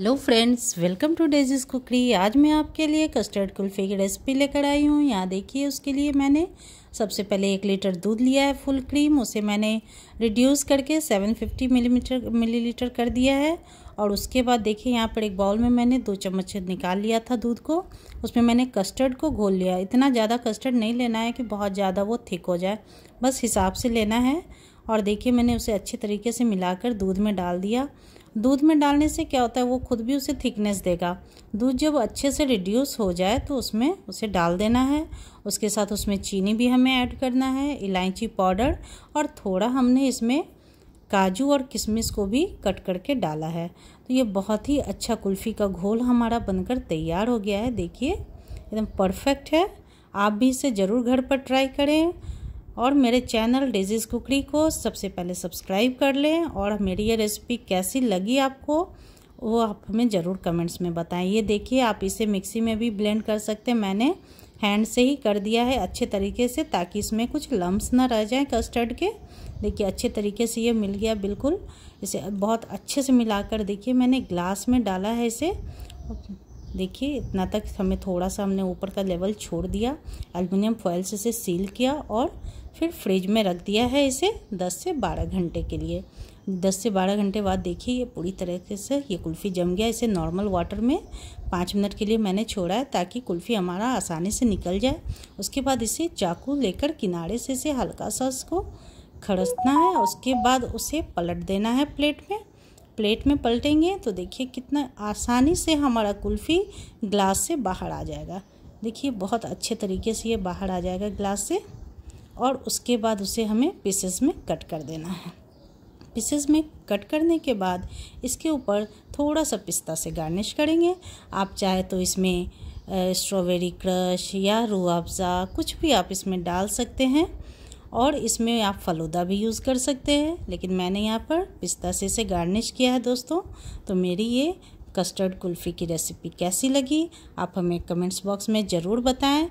Hello friends welcome to डेजिस cookery आज मैं आपके लिए कस्टर्ड कुल्फ़ी की रेसिपी लेकर आई हूँ। यहाँ देखिए, उसके लिए मैंने सबसे पहले एक लीटर दूध लिया है फुल क्रीम उसे मैंने रिड्यूस करके 750 मिलीमीटर मिलीलीटर कर दिया है। और उसके बाद देखिए, यहाँ पर एक बाउल में मैंने दो चम्मच निकाल लिया था दूध को। उसमें मैंने कस्टर्ड को घोल लिया इतना ज़्यादा कस्टर्ड नहीं लेना है कि बहुत ज़्यादा वो थिक हो जाए। बस हिसाब से लेना है। और देखिए, मैंने उसे अच्छे तरीके से मिलाकर दूध में डाल दिया। दूध में डालने से क्या होता है, वो खुद भी उसे थिकनेस देगा। दूध जब अच्छे से रिड्यूस हो जाए तो उसमें उसे डाल देना है। उसके साथ उसमें चीनी भी हमें ऐड करना है, इलायची पाउडर, और थोड़ा हमने इसमें काजू और किशमिश को भी कट करके डाला है। तो ये बहुत ही अच्छा कुल्फ़ी का घोल हमारा बनकर तैयार हो गया है। देखिए, एकदम परफेक्ट है। आप भी इसे ज़रूर घर पर ट्राई करें। और मेरे चैनल डेजीज कुकरी को सबसे पहले सब्सक्राइब कर लें और मेरी ये रेसिपी कैसी लगी आपको, वो आप हमें ज़रूर कमेंट्स में बताएँ। ये देखिए, आप इसे मिक्सी में भी ब्लेंड कर सकते हैं। मैंने हैंड से ही कर दिया है अच्छे तरीके से, ताकि इसमें कुछ लम्स ना रह जाएँ कस्टर्ड के। देखिए, अच्छे तरीके से ये मिल गया बिल्कुल। इसे बहुत अच्छे से मिलाकर देखिए, मैंने ग्लास में डाला है इसे। देखिए, इतना तक हमें थोड़ा सा हमने ऊपर का लेवल छोड़ दिया। एल्युमिनियम फॉयल से इसे सील किया और फिर फ्रिज में रख दिया है इसे 10 से 12 घंटे के लिए। 10 से 12 घंटे बाद देखिए, ये पूरी तरीके से ये कुल्फ़ी जम गया। इसे नॉर्मल वाटर में पाँच मिनट के लिए मैंने छोड़ा है ताकि कुल्फ़ी हमारा आसानी से निकल जाए। उसके बाद इसे चाकू लेकर किनारे से इसे हल्का सा उसको खड़सना है। उसके बाद उसे पलट देना है प्लेट में। प्लेट में पलटेंगे तो देखिए कितना आसानी से हमारा कुल्फ़ी ग्लास से बाहर आ जाएगा। देखिए बहुत अच्छे तरीके से ये बाहर आ जाएगा ग्लास से और उसके बाद उसे हमें पीसेस में कट कर देना है। पीसेस में कट करने के बाद इसके ऊपर थोड़ा सा पिस्ता से गार्निश करेंगे। आप चाहे तो इसमें स्ट्रॉबेरी क्रश या रूह अफ़ज़ा कुछ भी आप इसमें डाल सकते हैं। और इसमें आप फलूदा भी यूज़ कर सकते हैं। लेकिन मैंने यहाँ पर पिस्ता से इसे गार्निश किया है दोस्तों। तो मेरी ये कस्टर्ड कुल्फ़ी की रेसिपी कैसी लगी, आप हमें कमेंट्स बॉक्स में ज़रूर बताएँ।